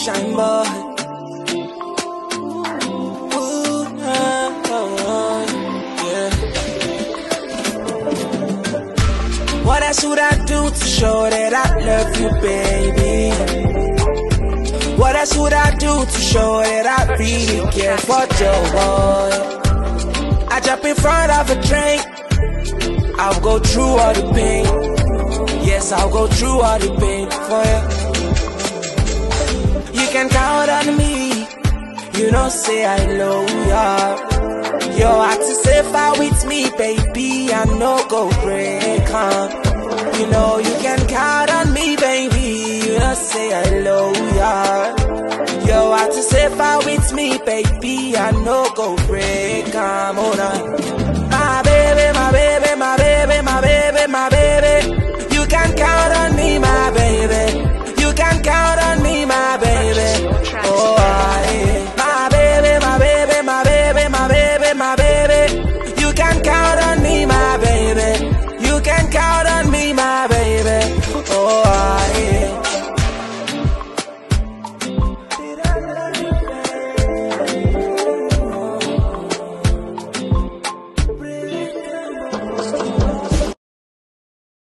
Shine boy. Ooh, oh, oh, yeah. What else would I do to show that I love you, baby? What else would I do to show that I really care for your boy? I jump in front of a train. I'll go through all the pain. Yes, I'll go through all the pain for you. You can count on me. You know, say I love ya. Your heart is safer with me, baby. I know go break huh? You know you can count on me, baby. You know, say I love ya. Your heart is safer with me, baby. I know go break Ramona. My baby, my baby, my baby, my baby, my baby. You can count on me, my baby. You can count on me, my baby. Oh, yeah. My baby, my baby, my baby, my baby, my baby. You can count on.